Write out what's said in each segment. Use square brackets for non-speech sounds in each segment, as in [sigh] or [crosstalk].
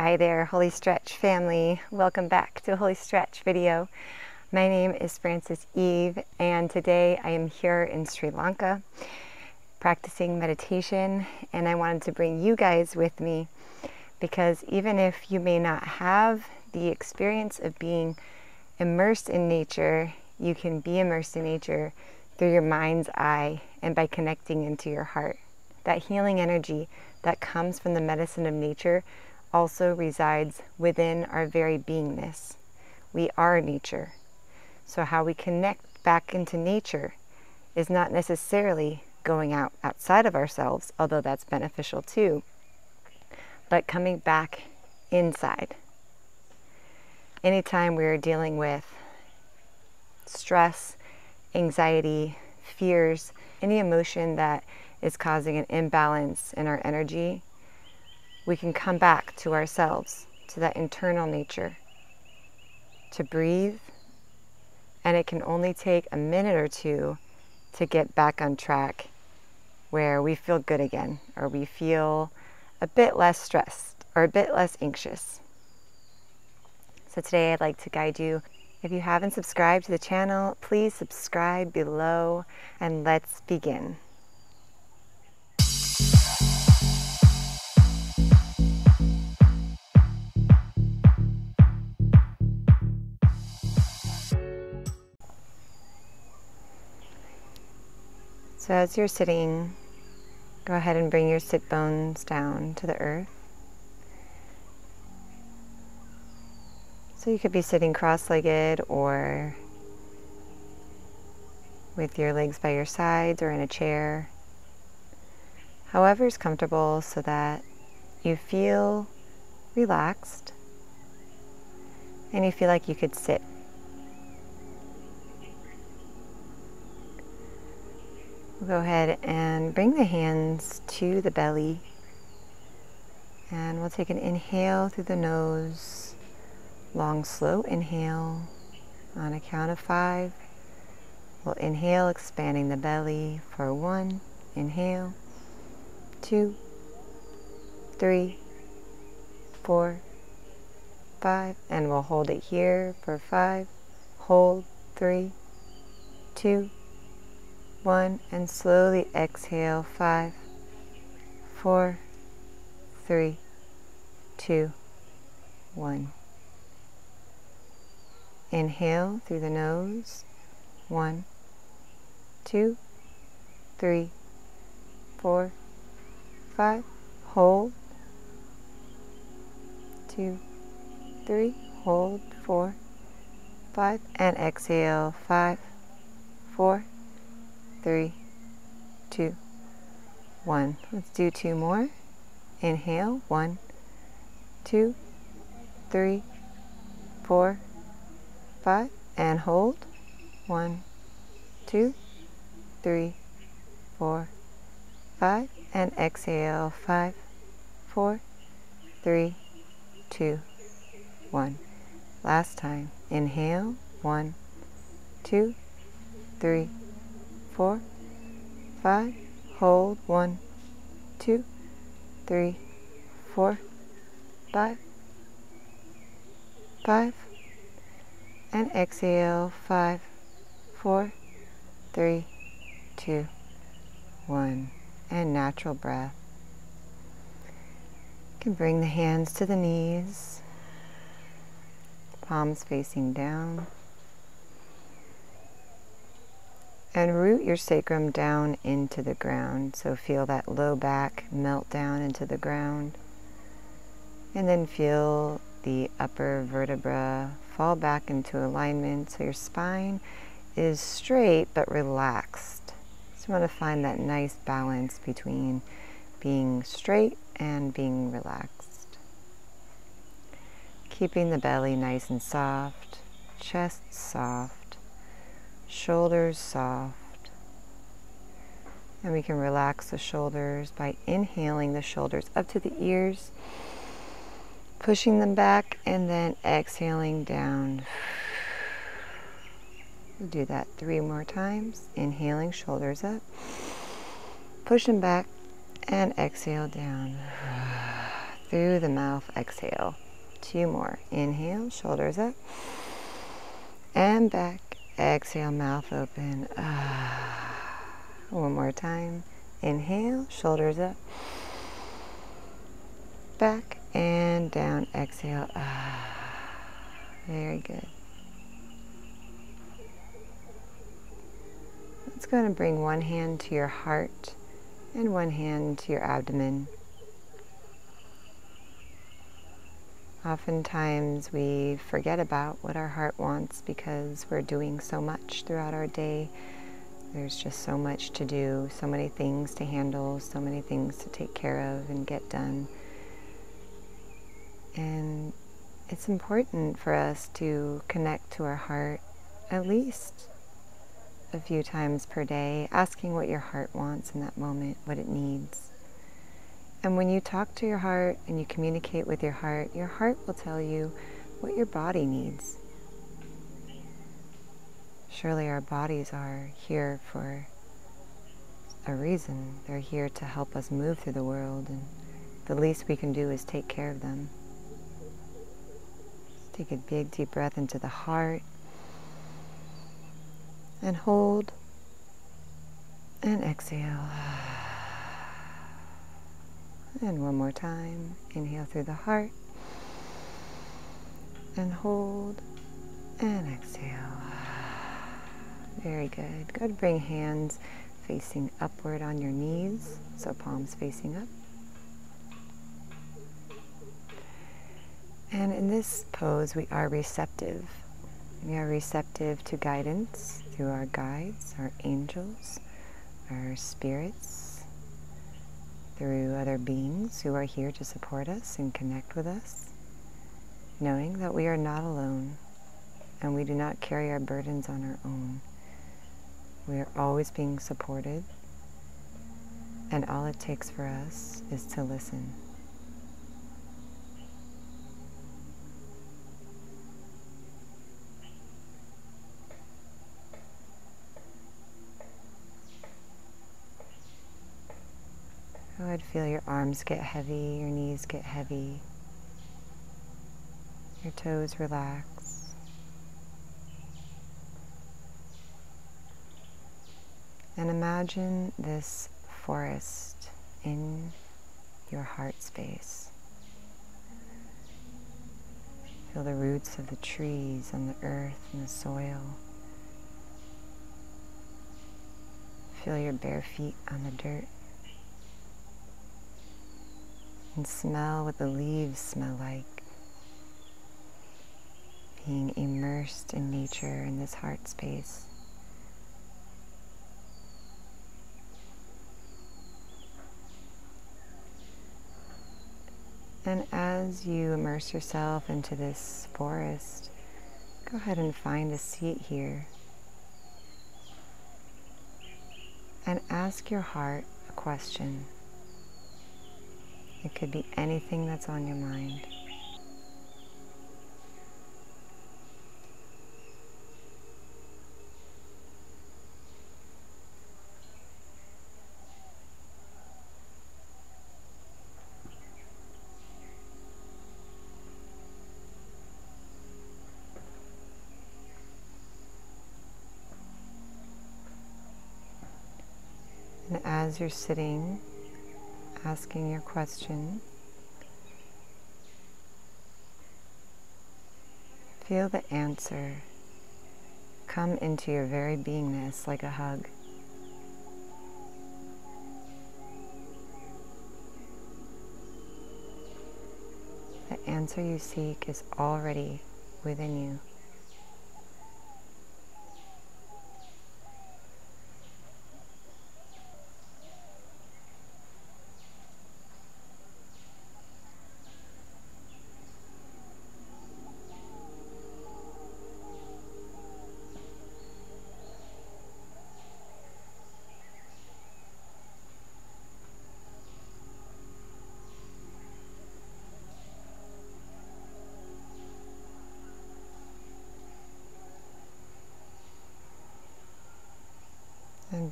Hi there, Holistretch family. Welcome back to a Holistretch video. My name is Frances Eve, and today I am here in Sri Lanka practicing meditation, and I wanted to bring you guys with me because even if you may not have the experience of being immersed in nature, you can be immersed in nature through your mind's eye and by connecting into your heart. That healing energy that comes from the medicine of nature also resides within our very beingness. We are nature. So, how we connect back into nature is not necessarily going out outside of ourselves, although that's beneficial too, but coming back inside. Anytime we're dealing with stress, anxiety, fears, any emotion that is causing an imbalance in our energy, we can come back to ourselves, to that internal nature, to breathe. And it can only take a minute or two to get back on track where we feel good again, or we feel a bit less stressed, or a bit less anxious. So today I'd like to guide you. If you haven't subscribed to the channel, please subscribe below and let's begin. So as you're sitting, go ahead and bring your sit bones down to the earth. So you could be sitting cross-legged or with your legs by your sides or in a chair. However is comfortable so that you feel relaxed and you feel like you could sit Go ahead and bring the hands to the belly. And we'll take an inhale through the nose. Long, slow inhale. On a count of five, we'll inhale, expanding the belly for one. Inhale. Two, three, four, five. And we'll hold it here for five. Hold. Three, two, one, and slowly exhale. Five, four, three, two, one. Inhale through the nose. One, two, three, four, five. Hold. Two, three. Hold. Four, five. And exhale. Five, four, three, two, one. Let's do two more. Inhale, one, two, three, four, five, and hold. One, two, three, four, five, and exhale. Five, four, three, two, one. Last time. Inhale, one, two, three, four, five, hold, one, two, three, four, five, five, and exhale, five, four, three, two, one, and natural breath. You can bring the hands to the knees, palms facing down. And root your sacrum down into the ground. So feel that low back melt down into the ground. And then feel the upper vertebra fall back into alignment so your spine is straight but relaxed. So you want to find that nice balance between being straight and being relaxed. Keeping the belly nice and soft, chest soft shoulders soft. And we can relax the shoulders by inhaling the shoulders up to the ears, pushing them back, and then exhaling down. We'll do that three more times. Inhaling, shoulders up, push them back, and exhale down. through the mouth, exhale. Two more. Inhale, shoulders up. And back. Exhale, mouth open. Ah. [sighs] One more time. Inhale, shoulders up. Back and down. Exhale. Ah. [sighs] Very good. Let's go and bring one hand to your heart and one hand to your abdomen. Oftentimes we forget about what our heart wants because we're doing so much throughout our day. There's just so much to do, so many things to handle, so many things to take care of and get done. And it's important for us to connect to our heart at least a few times per day, asking what your heart wants in that moment, what it needs. And when you talk to your heart and you communicate with your heart, your heart will tell you what your body needs. Surely our bodies are here for a reason. They're here to help us move through the world, and the least we can do is take care of them. Take a big, deep breath into the heart and hold and exhale. [sighs] And one more time, inhale through the heart and hold and exhale. Very good. Good. Bring hands facing upward on your knees, so palms facing up. And in this pose, we are receptive. We are receptive to guidance through our guides, our angels, our spirits, through other beings who are here to support us and connect with us, knowing that we are not alone and we do not carry our burdens on our own. We are always being supported, and all it takes for us is to listen. Feel your arms get heavy, your knees get heavy, your toes relax. And imagine this forest in your heart space. Feel the roots of the trees on the earth and the soil. Feel your bare feet on the dirt and smell what the leaves smell like. Being immersed in nature in this heart space. And as you immerse yourself into this forest, go ahead and find a seat here. And ask your heart a question. It could be anything that's on your mind. And as you're sitting asking your question, feel the answer come into your very beingness like a hug. The answer you seek is already within you.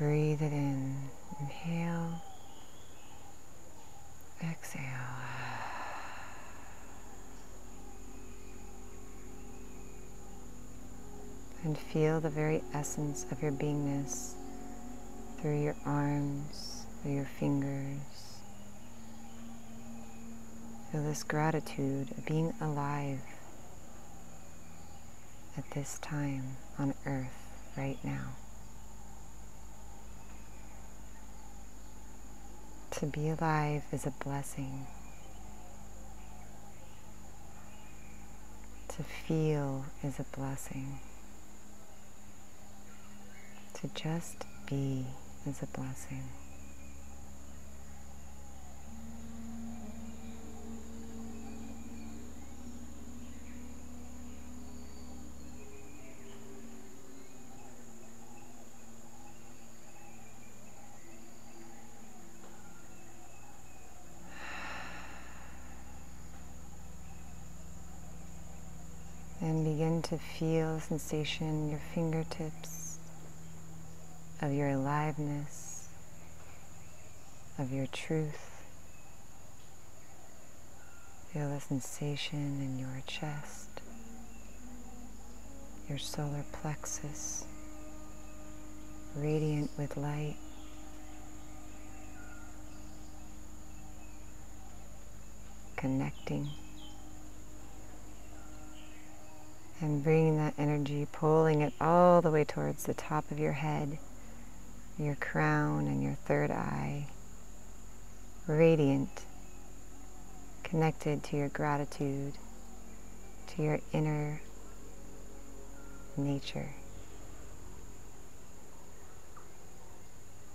Breathe it in. Inhale. Exhale. And feel the very essence of your beingness through your arms, through your fingers. Feel this gratitude of being alive at this time on earth right now. To be alive is a blessing. To feel is a blessing. To just be is a blessing. And begin to feel the sensation in your fingertips of your aliveness, of your truth. Feel the sensation in your chest, your solar plexus, radiant with light. Connecting. And bringing that energy, pulling it all the way towards the top of your head, your crown, and your third eye. Radiant, connected to your gratitude, to your inner nature.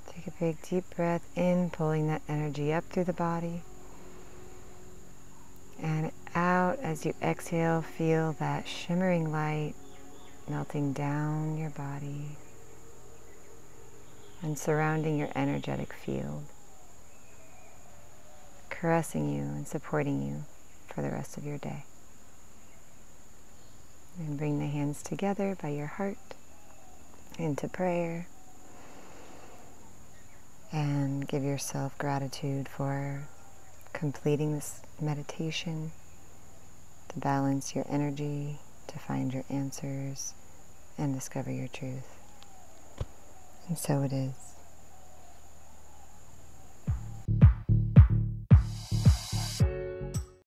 Take a big deep breath in, pulling that energy up through the body. And out as you exhale, feel that shimmering light melting down your body and surrounding your energetic field, caressing you and supporting you for the rest of your day. And bring the hands together by your heart into prayer. And give yourself gratitude for completing this meditation to balance your energy, to find your answers, and discover your truth. And so it is.